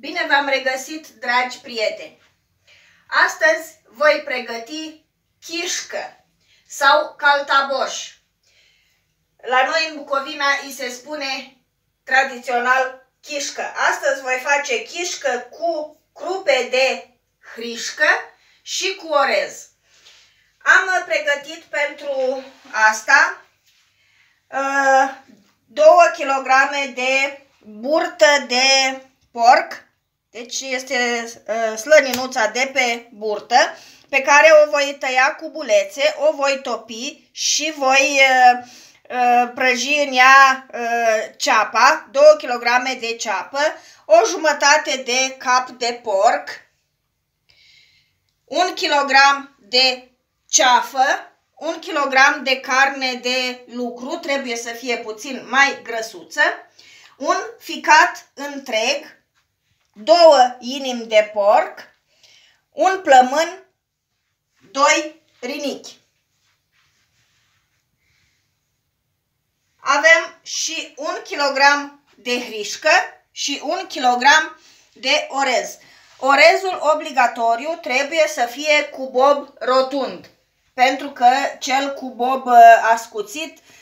Bine v-am regăsit, dragi prieteni! Astăzi voi pregăti chișcă sau caltaboș. La noi în Bucovina îi se spune tradițional chișcă. Astăzi voi face chișcă cu crupe de hrișcă și cu orez. Am pregătit pentru asta 2 uh, kg de burtă de porc, deci este uh, slăninuța de pe burtă, pe care o voi tăia cu bulețe, o voi topi și voi uh, prăji în ea ceapa, 2 kg de ceapă, o jumătate de cap de porc, 1 kg de ceafă, un kilogram de carne de lucru, trebuie să fie puțin mai grăsuță, un ficat întreg, două inimi de porc, un plămân, doi rinichi. Avem și un kilogram de hrișcă și un kilogram de orez. Orezul obligatoriu trebuie să fie cu bob rotund pentru că cel cu bob uh, ascuțit uh,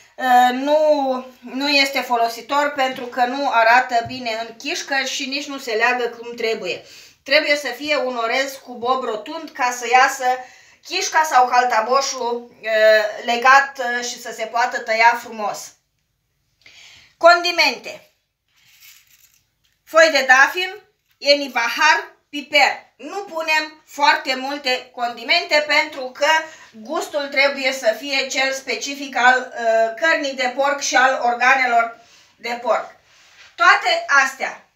nu, nu este folositor pentru că nu arată bine în chișcă și nici nu se leagă cum trebuie. Trebuie să fie un orez cu bob rotund ca să iasă chișca sau caltaboșul uh, legat și să se poată tăia frumos. Condimente. Foi de dafin, enibahar, piper. Nu punem foarte multe condimente pentru că gustul trebuie să fie cel specific al uh, cărnii de porc și al organelor de porc. Toate astea,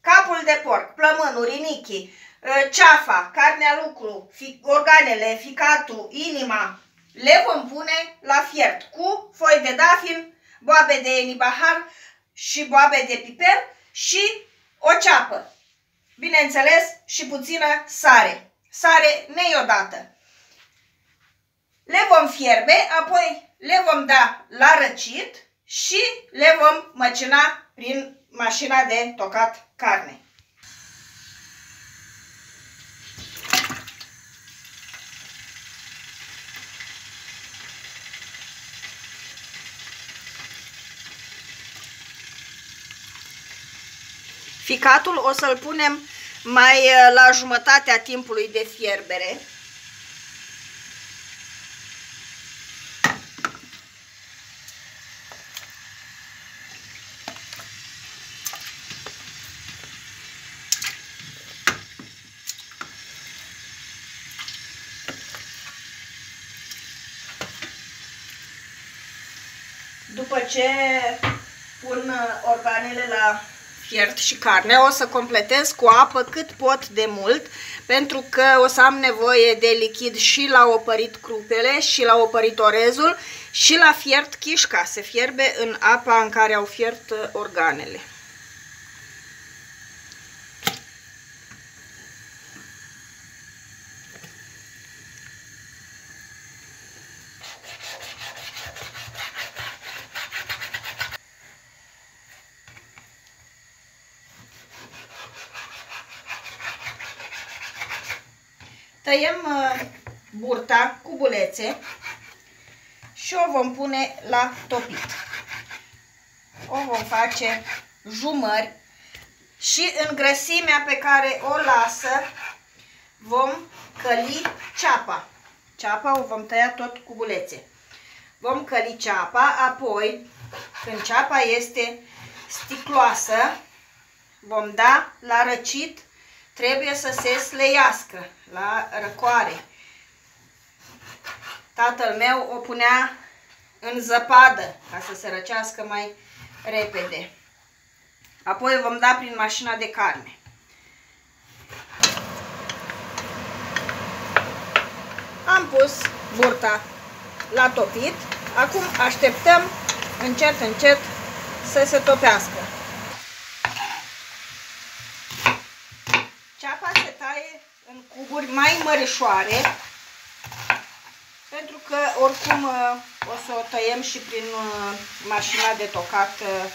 capul de porc, plămânul, rinichii, uh, ceafa, carnea lucru, fi, organele, ficatul, inima, le vom pune la fiert cu foi de dafin, boabe de enibahar și boabe de piper și o ceapă bineînțeles, și puțină sare. Sare neiodată. Le vom fierbe, apoi le vom da la răcit și le vom măcina prin mașina de tocat carne. Ficatul o să-l punem mai uh, la jumătatea timpului de fierbere. După ce pun uh, organele la fiert și carne, o să completez cu apă cât pot de mult, pentru că o să am nevoie de lichid și la opărit crupele, și la opărit orezul, și la fiert chișca, se fierbe în apa în care au fiert uh, organele. Tăiem uh, burta cu bulețe și o vom pune la topit. O vom face jumări și în grăsimea pe care o lasă vom căli ceapa. Ceapa o vom tăia tot cu bulețe. Vom căli ceapa, apoi când ceapa este sticloasă, vom da la răcit trebuie să se sleiască la răcoare. Tatăl meu o punea în zăpadă ca să se răcească mai repede. Apoi vom da prin mașina de carne. Am pus burta la topit. Acum așteptăm încet, încet să se topească. cuburi mai mărișoare, pentru că oricum uh, o să o tăiem și prin uh, mașina de tocat uh,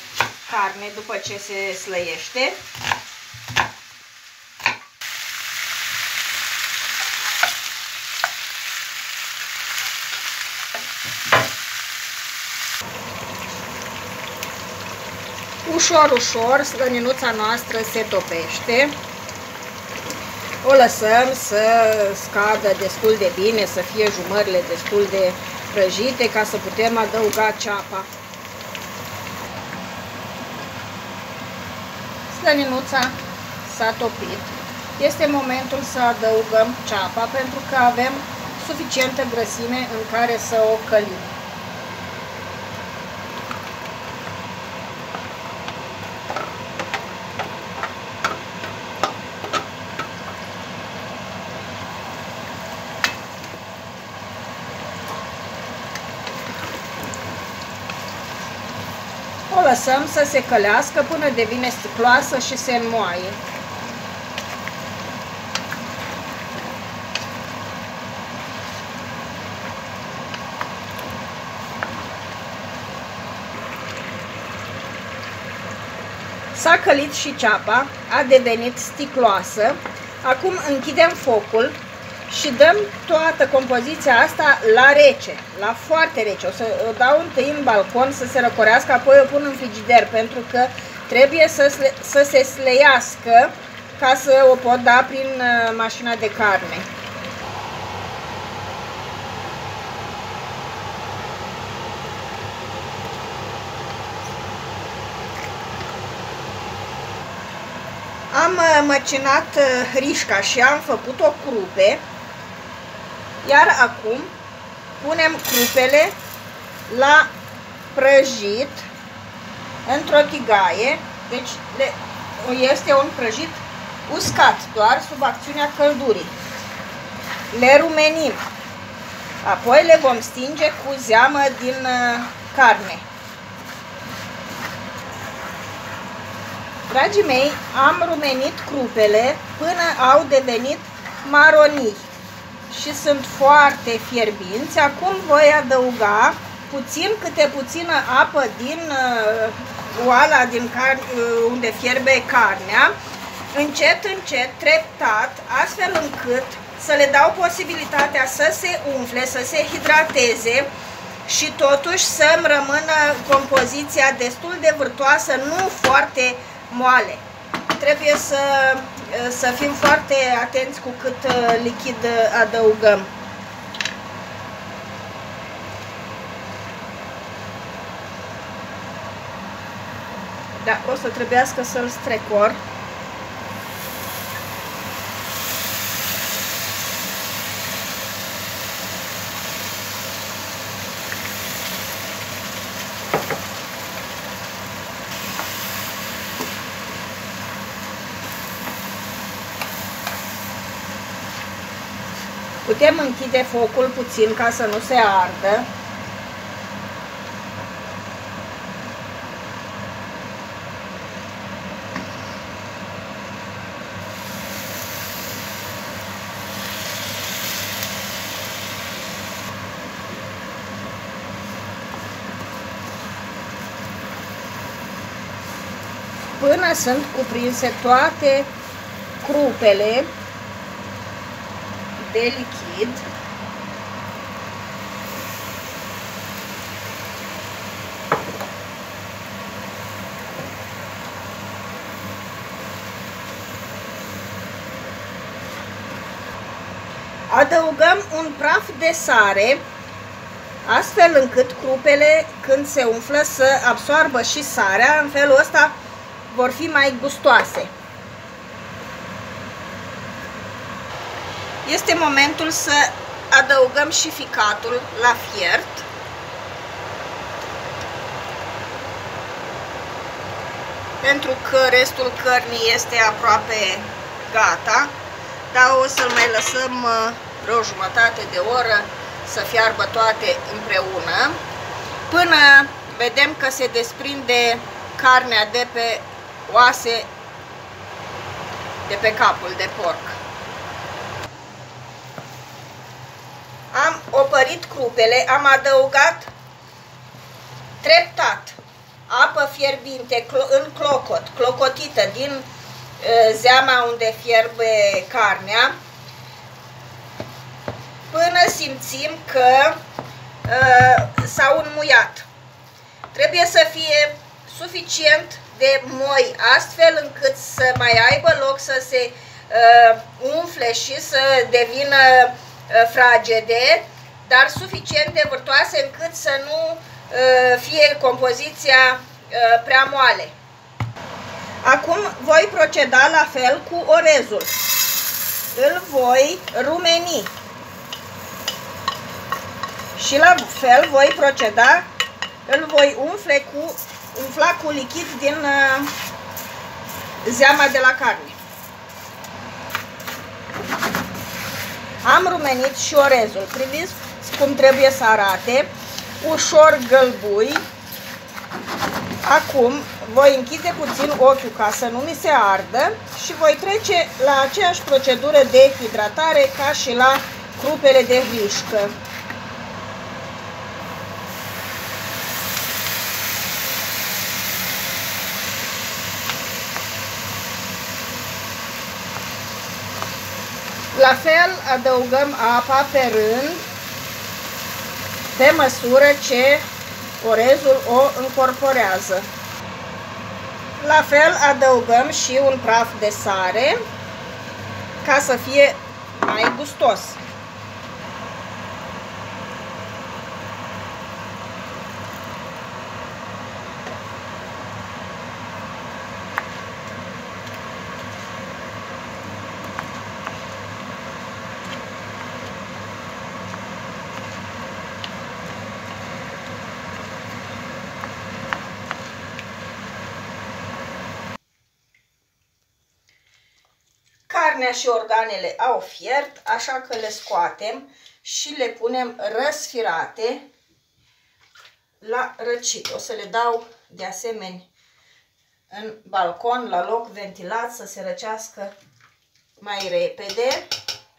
carne după ce se slăiește. Ușor, ușor, slăninuța noastră se topește. O lăsăm să scadă destul de bine, să fie jumările destul de prăjite ca să putem adăuga ceapa. Slăninuța s-a topit. Este momentul să adăugăm ceapa pentru că avem suficientă grăsime în care să o călim. O lăsăm să se călească până devine sticloasă și se înmoaie. S-a călit și ceapa, a devenit sticloasă. Acum închidem focul și dăm toată compoziția asta la rece, la foarte rece. O să o dau întâi în balcon să se răcorească, apoi o pun în frigider pentru că trebuie să, să se sleiască ca să o pot da prin uh, mașina de carne. Am uh, măcinat uh, rișca și am făcut-o crupe, iar acum punem crupele la prăjit într-o tigaie, deci le, este un prăjit uscat, doar sub acțiunea căldurii. Le rumenim, apoi le vom stinge cu zeamă din uh, carne. Dragii mei, am rumenit crupele până au devenit maronii și sunt foarte fierbinți. Acum voi adăuga puțin câte puțină apă din uh, oala din car uh, unde fierbe carnea, încet, încet, treptat, astfel încât să le dau posibilitatea să se umfle, să se hidrateze și totuși să-mi rămână compoziția destul de vârtoasă, nu foarte moale. Trebuie să, să fim foarte atenți cu cât uh, lichid adăugăm. Da, o să trebuiască să-l strecor. Putem închide focul puțin ca să nu se ardă. Până sunt cuprinse toate crupele de lichid. Adăugăm un praf de sare, astfel încât crupele, când se umflă, să absoarbă și sarea. În felul ăsta vor fi mai gustoase. Este momentul să adăugăm și ficatul la fiert. Pentru că restul cărnii este aproape gata, dar o să-l mai lăsăm uh, vreo jumătate de oră să fiarbă toate împreună, până vedem că se desprinde carnea de pe oase de pe capul de porc. am opărit crupele, am adăugat treptat apă fierbinte în clocot, clocotită din uh, zeama unde fierbe carnea, până simțim că uh, s-au înmuiat. Trebuie să fie suficient de moi, astfel încât să mai aibă loc să se uh, umfle și să devină uh, fragede, dar suficient de vârtoase încât să nu uh, fie compoziția uh, prea moale. Acum voi proceda la fel cu orezul. Îl voi rumeni. Și la fel voi proceda, îl voi umfle cu, umfla cu lichid din uh, zeama de la carne. Am rumenit și orezul. Priviți cum trebuie să arate. Ușor gălbui. Acum voi închide puțin ochiul ca să nu mi se ardă și voi trece la aceeași procedură de hidratare ca și la crupele de hrișcă. La fel adăugăm apa pe rând, pe măsură ce orezul o încorporează. La fel adăugăm și un praf de sare ca să fie mai gustos. Carnea și organele au fiert, așa că le scoatem și le punem răsfirate la răcit. O să le dau de asemenea în balcon, la loc ventilat, să se răcească mai repede.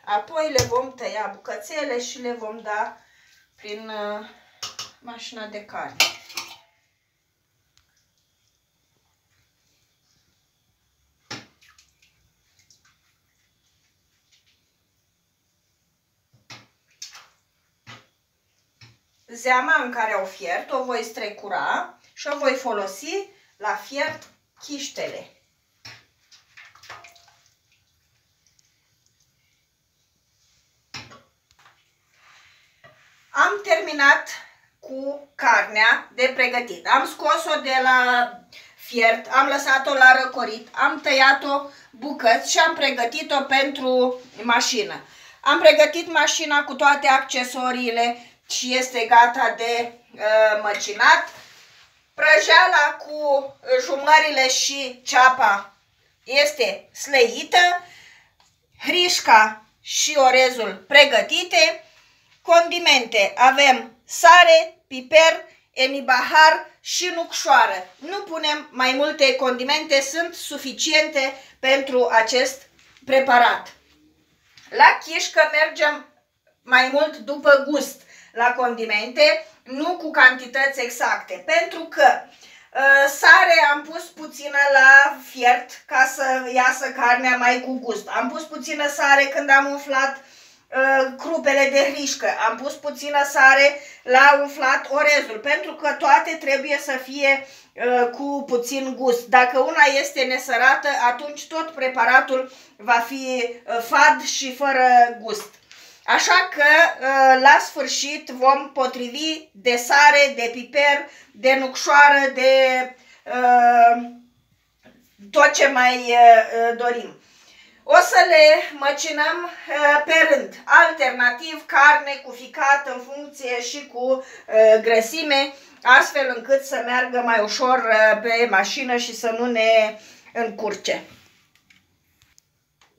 Apoi le vom tăia bucățele și le vom da prin uh, mașina de carne. Zeama în care au fiert o voi strecura și o voi folosi la fiert chiștele. Am terminat cu carnea de pregătit. Am scos-o de la fiert, am lăsat-o la răcorit, am tăiat-o bucăți și am pregătit-o pentru mașină. Am pregătit mașina cu toate accesoriile, și este gata de uh, măcinat. Prăjeala cu jumările și ceapa este slăită, hrișca și orezul pregătite, condimente avem sare, piper, enibahar și nucșoară. Nu punem mai multe condimente, sunt suficiente pentru acest preparat. La chișcă mergem mai mult după gust la condimente, nu cu cantități exacte, pentru că uh, sare am pus puțină la fiert ca să iasă carnea mai cu gust. Am pus puțină sare când am umflat uh, crupele de hrișcă. Am pus puțină sare la umflat orezul, pentru că toate trebuie să fie uh, cu puțin gust. Dacă una este nesărată, atunci tot preparatul va fi uh, fad și fără gust. Așa că ă, la sfârșit vom potrivi de sare, de piper, de nucșoară, de uh, tot ce mai uh, dorim. O să le măcinăm uh, pe rând, alternativ carne cu ficat în funcție și cu grăsime, astfel încât să meargă mai ușor pe mașină și să nu ne încurce.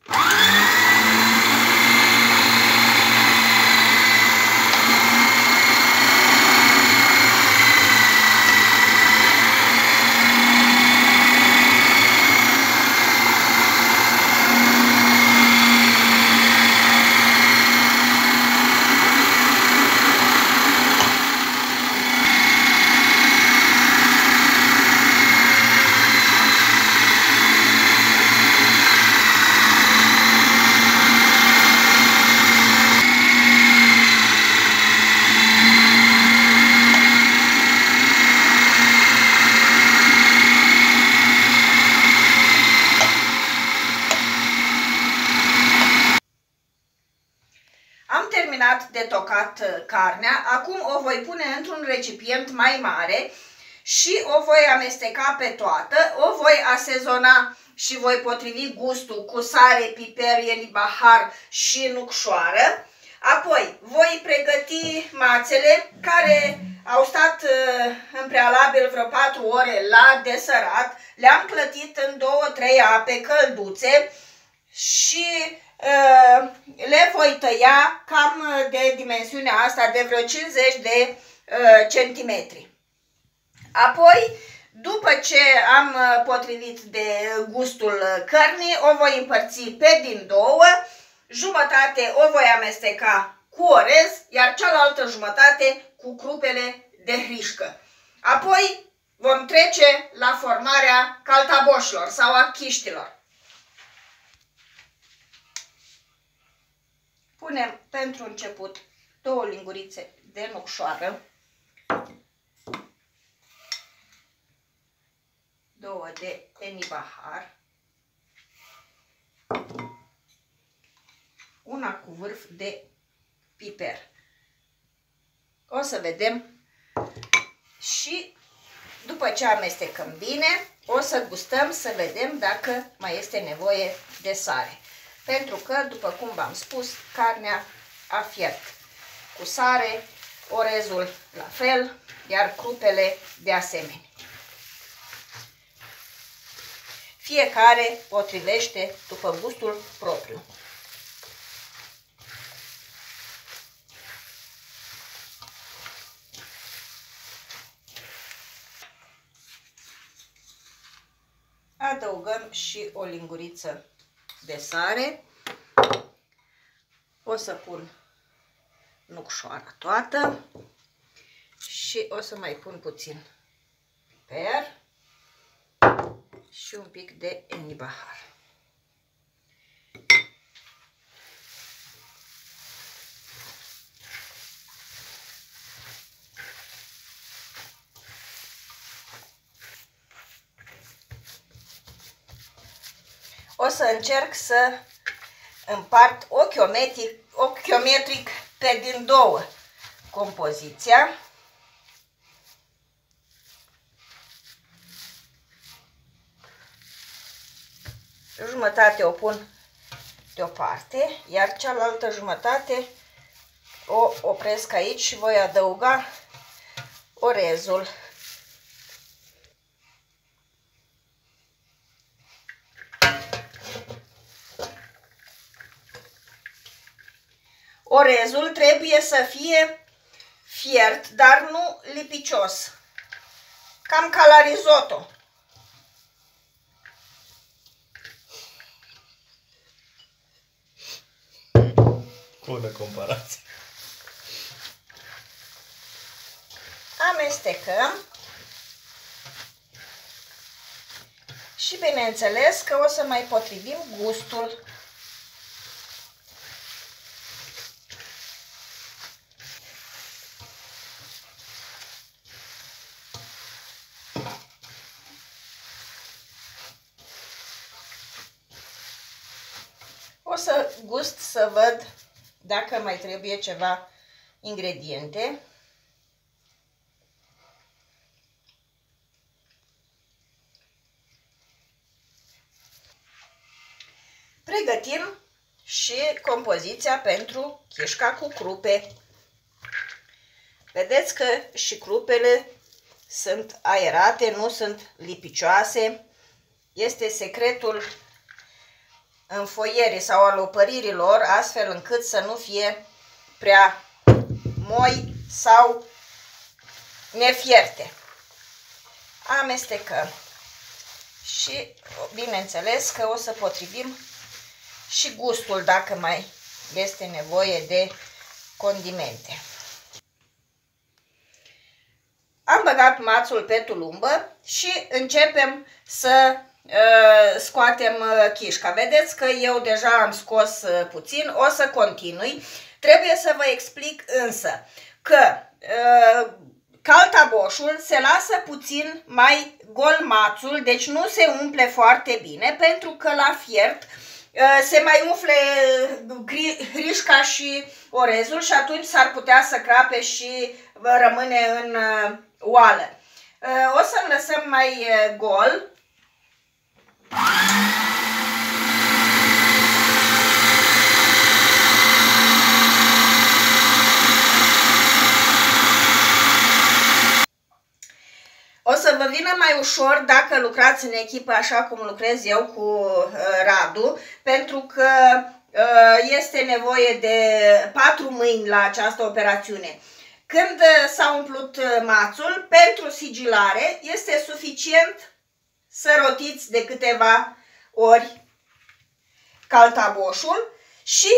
terminat de tocat uh, carnea. Acum o voi pune într-un recipient mai mare și o voi amesteca pe toată. O voi asezona și voi potrivi gustul cu sare, piper, ielibahar și nucșoară. Apoi voi pregăti mațele care au stat uh, în prealabil vreo 4 ore la desărat. Le-am clătit în 2-3 ape călduțe și uh, le voi tăia cam de dimensiunea asta de vreo 50 de uh, centimetri. Apoi, după ce am potrivit de gustul cărnii, o voi împărți pe din două, jumătate o voi amesteca cu orez, iar cealaltă jumătate cu crupele de hrișcă. Apoi vom trece la formarea caltaboșilor sau a chiștilor. Punem pentru început două lingurițe de nucșoară, două de enibahar, una cu vârf de piper. O să vedem și după ce amestecăm bine, o să gustăm să vedem dacă mai este nevoie de sare. Pentru că, după cum v-am spus, carnea a fiert cu sare, orezul la fel, iar crupele de asemenea. Fiecare potrivește după gustul propriu. adăugăm și o linguriță de sare. O să pun nucșoara toată și o să mai pun puțin piper și un pic de enibahar. O să încerc să împart ochiometric, ochiometric pe din două compoziția. Jumătate o pun deoparte, iar cealaltă jumătate o opresc aici și voi adăuga orezul. Orezul trebuie să fie fiert, dar nu lipicios. Cam ca la risotto. Bună comparație. Amestecăm. Și bineînțeles că o să mai potrivim gustul O să gust să văd dacă mai trebuie ceva ingrediente. Pregătim și compoziția pentru chișca cu crupe. Vedeți că și crupele sunt aerate, nu sunt lipicioase. Este secretul înfoierii sau al opăririlor, astfel încât să nu fie prea moi sau nefierte. Amestecăm. Și bineînțeles că o să potrivim și gustul dacă mai este nevoie de condimente. Am băgat mațul pe tulumbă și începem să Uh, scoatem uh, chișca. Vedeți că eu deja am scos uh, puțin, o să continui. Trebuie să vă explic însă că caltaboșul se lasă puțin mai gol mațul, deci nu se umple foarte bine, pentru că la fiert se mai umfle hrișca și orezul și atunci s-ar putea să crape și rămâne în oală. O să-l lăsăm mai gol. O să vă vină mai ușor dacă lucrați în echipă așa cum lucrez eu cu uh, Radu, pentru că uh, este nevoie de patru mâini la această operațiune. Când uh, s-a umplut uh, mațul, pentru sigilare este suficient să rotiți de câteva ori caltaboșul și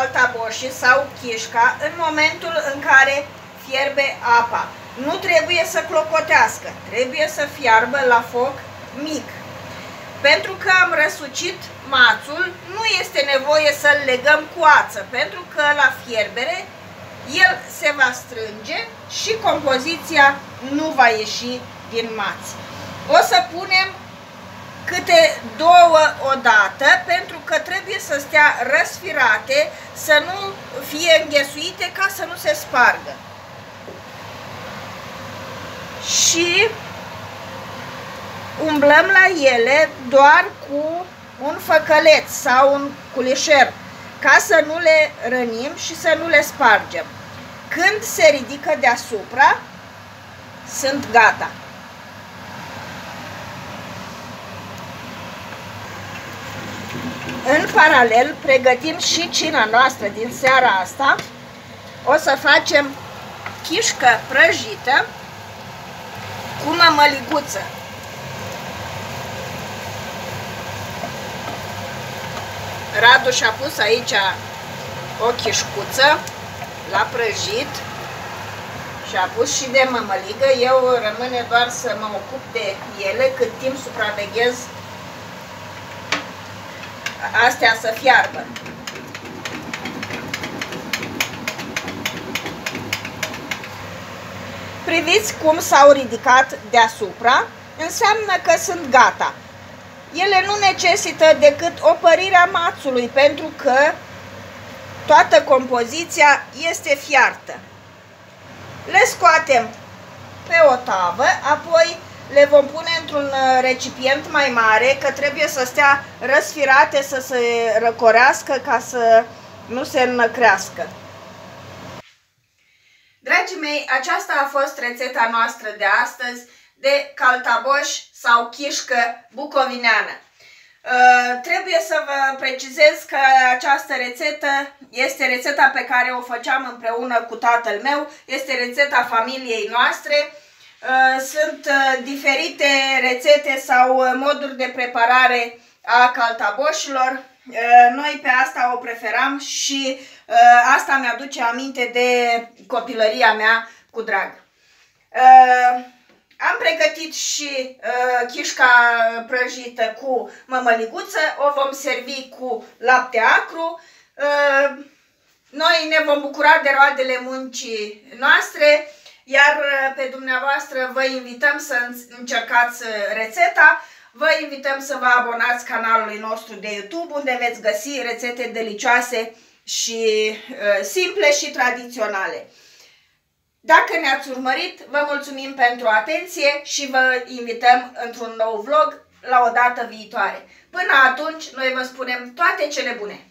fiert caltaboșii sau chișca în momentul în care fierbe apa. Nu trebuie să clocotească, trebuie să fiarbă la foc mic. Pentru că am răsucit mațul, nu este nevoie să-l legăm cu ață, pentru că la fierbere el se va strânge și compoziția nu va ieși din maț. O să punem câte două odată, pentru că trebuie să stea răsfirate, să nu fie înghesuite ca să nu se spargă. Și umblăm la ele doar cu un făcăleț sau un culișer, ca să nu le rănim și să nu le spargem. Când se ridică deasupra, sunt gata. În paralel, pregătim și cina noastră din seara asta. O să facem chișcă prăjită cu mămăliguță. Radu și-a pus aici o chișcuță la prăjit și a pus și de mămăligă. Eu rămâne doar să mă ocup de ele cât timp supraveghez astea să fiarbă. Priviți cum s-au ridicat deasupra, înseamnă că sunt gata. Ele nu necesită decât opărirea mațului, pentru că toată compoziția este fiartă. Le scoatem pe o tavă, apoi le vom pune într-un uh, recipient mai mare, că trebuie să stea răsfirate, să se răcorească ca să nu se înăcrească. Dragii mei, aceasta a fost rețeta noastră de astăzi de caltaboș sau chișcă bucovineană. Uh, trebuie să vă precizez că această rețetă este rețeta pe care o făceam împreună cu tatăl meu, este rețeta familiei noastre, Uh, sunt uh, diferite rețete sau uh, moduri de preparare a caltaboșilor. Noi pe asta o preferam și asta mi-aduce aminte de copilăria mea cu drag. Am pregătit și chișca prăjită cu mămăliguță, o vom servi cu lapte acru. Noi ne vom bucura de roadele muncii noastre iar uh, pe dumneavoastră vă invităm să încercați uh, rețeta, vă invităm să vă abonați canalului nostru de YouTube unde veți găsi rețete delicioase și uh, simple și tradiționale. Dacă ne-ați urmărit, vă mulțumim pentru atenție și vă invităm într-un nou vlog la o dată viitoare. Până atunci, noi vă spunem toate cele bune!